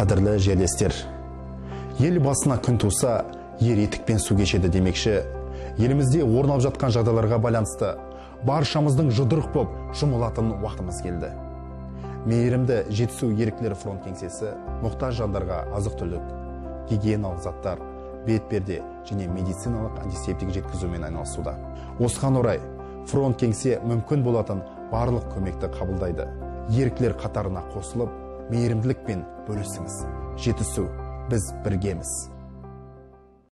қадірлі жерлестер. Ел басына күн туса ер етікпен су кешеді демекші. Елімізде орын алып жатқан жағдайларға байланысты баршамыздың жұдырық боп жұмылатын уақытымыз келді. Мейірімді жетісу еріктілер фронт кеңсесі мұқтаж жандарға азық түлік гигиеналық заттар бетперде және медициналық антисептик жеткізумен айналысуда. Осыған орай фронт кеңсе мүмкін болатын барлық көмекті қабылдайды. Еріктілер қатарына қосылып мейірімділікпен бөлісіңіз жетісу біз біргеміз.